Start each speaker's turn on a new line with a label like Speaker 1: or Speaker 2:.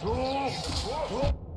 Speaker 1: 走，走，走。